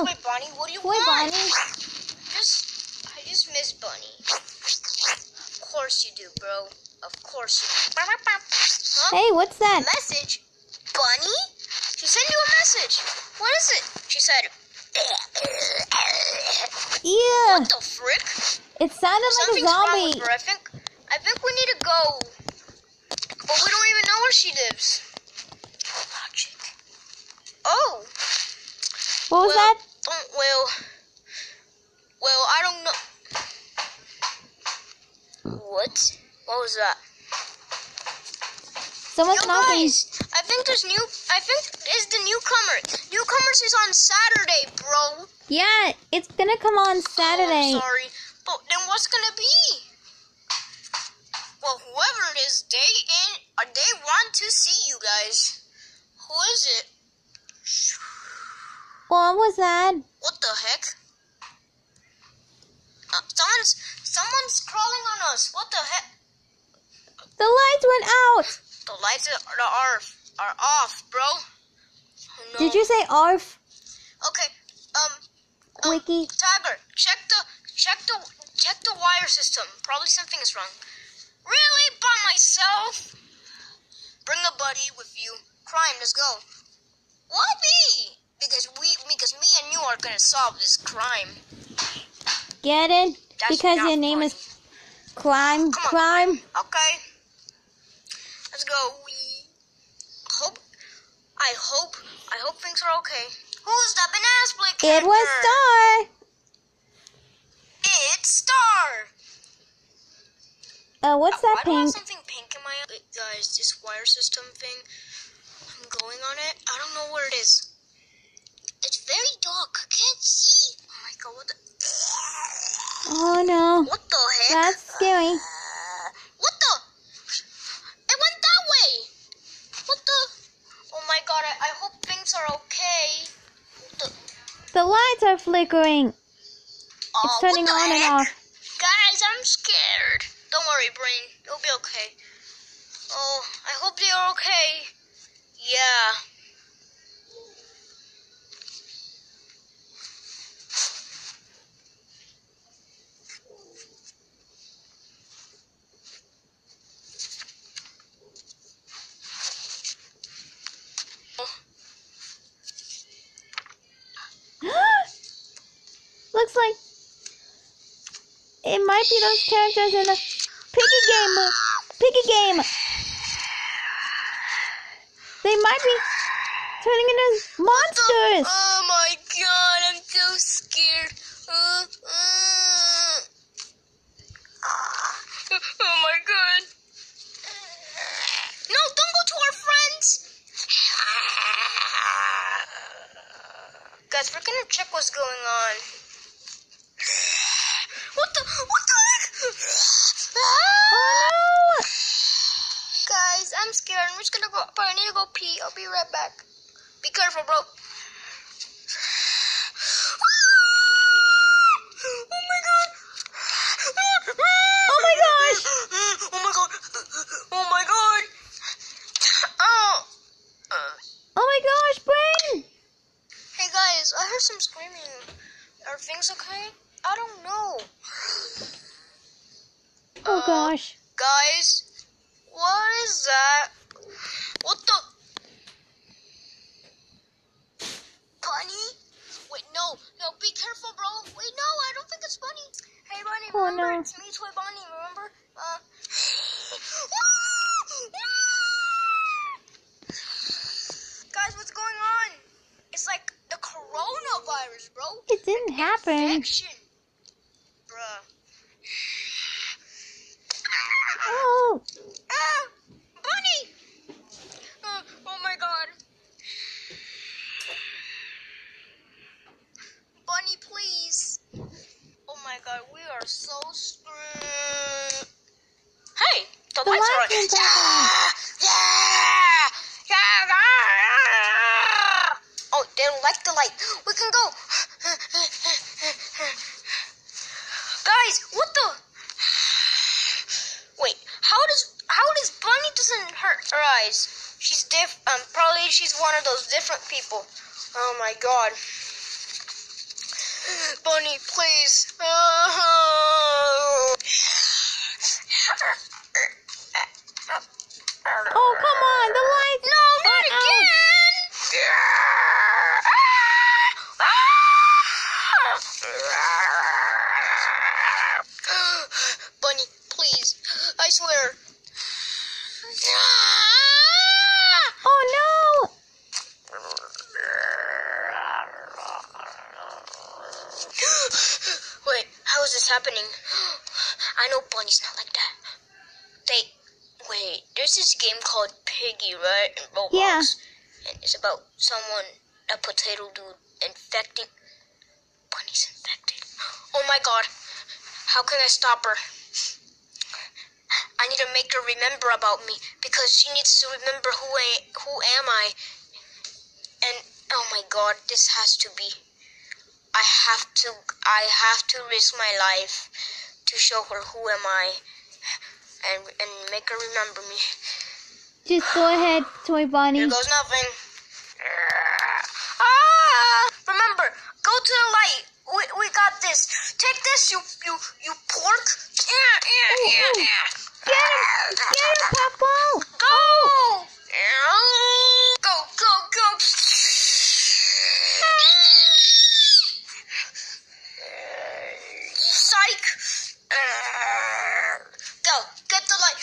Oh. Wait, Bonnie, what do you Wait, want? Bonnie. Just, I just miss Bunny. Of course you do, bro. Of course you do. Huh? Hey, what's that? Message? Bunny? She sent you a message. What is it? She said. Yeah. What the frick? It sounded like a Something's wrong with zombie. her. I think, I think we need to go. But we don't even know where she lives. Logic. Oh. What was well, that? Well, well, I don't know. What? What was that? Someone's Yo, knocking. guys, I think there's new. I think is the newcomer. Newcomers is on Saturday, bro. Yeah, it's gonna come on Oh, Saturday. I'm sorry, but then what's gonna be? Well, whoever it is, they in. Uh, they want to see you guys. Who is it? What was that? What the heck? Uh, someone's someone's crawling on us. What the heck? The lights went out. The lights are are, are off, bro. Oh, no. Did you say ARF, Okay. Um. um, Wiki? Tiger, check the check the check the wire system. Probably something is wrong. Really? By myself? Bring a buddy with you. Crime, let's go. What me? Because we because me and you are gonna solve this crime. Get it? That's Because your name funny. is Crime. Come on. Crime. Okay. Let's go. We hope I hope I hope things are okay. Who's the banana split It was Star. It's Star. Uh, what's Uh, that why do I have pink? something pink in my eye? Guys, this wire system thing, I'm going on it. I don't know where it is. Oh no, What the heck? that's scary. Uh, what the... It went that way. What the... Oh my god, I, I hope things are okay. The... The lights are flickering. Oh, It's turning on and off. Guys, I'm scared. Don't worry, Brain. You'll be okay. Oh, I hope they are okay. Yeah. Looks like it might be those characters in the piggy game. Piggy game. They might be turning into monsters. Oh my god, I'm so scared. Uh, uh. Oh my god. No, don't go to our friends. Guys, we're gonna check what's going on. What the? What Oh Guys, I'm scared. I'm just gonna go. But I need to go pee. I'll be right back. Be careful, bro. Oh my god. Oh my gosh. Oh my god. Oh my god. Oh. Uh, no! Oh my gosh, Brain! Hey guys, I heard some screaming. Are things okay? I don't know. Oh gosh. Guys, what is that? What the? Bunny? Wait, no, no, be careful, bro. Wait, no, I don't think it's Bunny. Hey, Bunny, Oh, remember? no. It's me, Toy Bunny, remember? Uh. Guys, what's going on? It's like the coronavirus, bro. It didn't happen. Infection. Bruh. Oh, Ah! Bunny! Oh, oh my god. Bunny, please. Oh my god, we are so screwed. Hey, the, Yeah! Yeah! Yeah! Oh, they don't like the light. We can go. Guys, what the? Wait, how does how does Bunny doesn't hurt her eyes? She's diff. Um, probably she's one of those different people. Oh my god. Bunny, please. Oh, come on. The lights. No, not are out. again! Bunny, please. I swear. Oh, no. Wait, how is this happening? Bunny's not like that. They, wait, there's this game called Piggy, right? In Roblox. Yeah. And it's about someone, a potato dude, infecting. Bunny's infected. Oh my god. How can I stop her? I need to make her remember about me because she needs to remember who I, who am I. And oh my god, this has to be. I have to I have to risk my life to show her who am I and and make her remember me. Just go ahead, Toy Bonnie. Here goes nothing. Ah! Remember, go to the light. We, we got this. Take this, you you you pork. Yeah, yeah, Ooh, yeah, ooh. yeah. Get him. Get him, Papa. Go! Go, go, go! Psych! Go, get the light.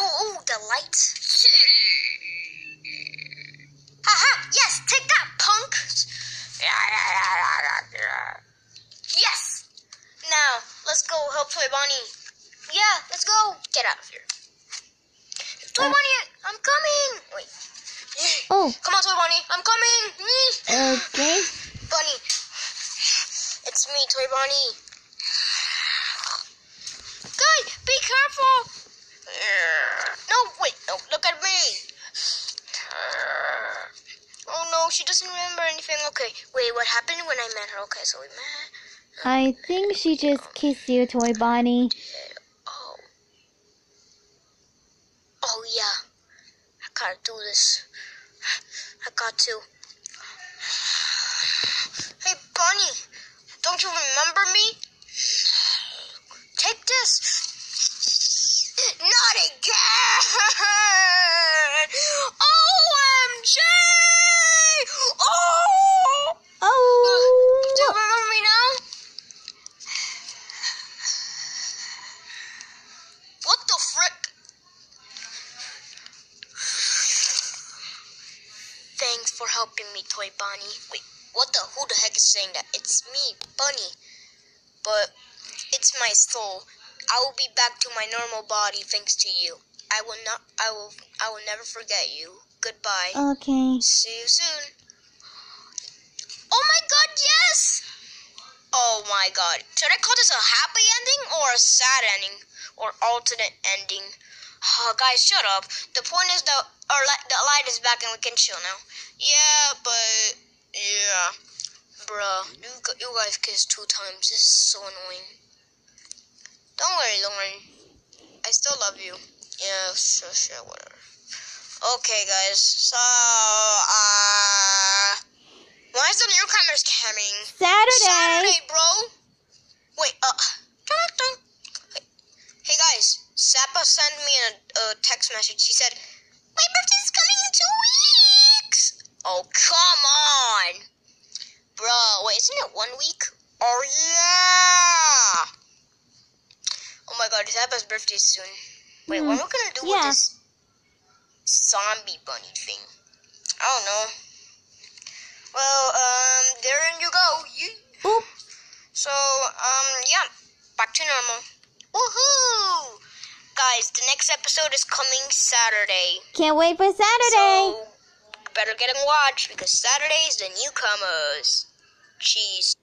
Ooh, ooh, the light. Haha, yes, take that, punk! Yes! Now, let's go help Toy Bonnie. Yeah, let's go. Get out of here. Toy Uh. Bonnie, I'm coming. Wait. Oh, Come on, Toy Bonnie, I'm coming. okay. Bunny. It's me, Toy Bonnie. Guys, be careful. No, wait, no, look at me. Oh no, she doesn't remember anything. Okay, wait, what happened when I met her? Okay, so we met. I think she just kissed you, Toy Bonnie. Oh. Oh yeah. I gotta do this. I got to. Hey Bunny, don't you remember me? Take this. Not again! OMG! Oh! Oh! Do you remember me now? What the frick? Thanks for helping me, Toy Bonnie. Wait, what the? Who the heck is saying that? It's me, Bunny. But it's my soul. I will be back to my normal body thanks to you. I will not. I will. I will never forget you. Goodbye. okay. See you soon. Oh my god, yes! Oh my god. Should I call this a happy ending or a sad ending? Or alternate ending? Oh, guys, shut up. The point is that our li- the light is back and we can chill now. Yeah, but yeah, bruh, you you guys kissed two times. This is so annoying. Don't worry, Lauren. I still love you. Yeah, sure, sure, whatever. Okay, guys. So, uh, why is the newcomers coming? Saturday. Saturday, bro. Wait, uh. Hey guys, Sappa sent me a, a text message. She said, "My birthday's coming in two weeks." Oh, come on, bro. Wait, isn't it one week? Oh yeah. My birthday is soon. Wait, what Hmm, are we gonna do yeah. with this zombie bunny thing? I don't know. Well, um, there you go. You. Oop. So, um, yeah, back to normal. Woohoo! Guys, the next episode is coming Saturday. Can't wait for Saturday. So, better get and watch because Saturday is the newcomers. Cheese.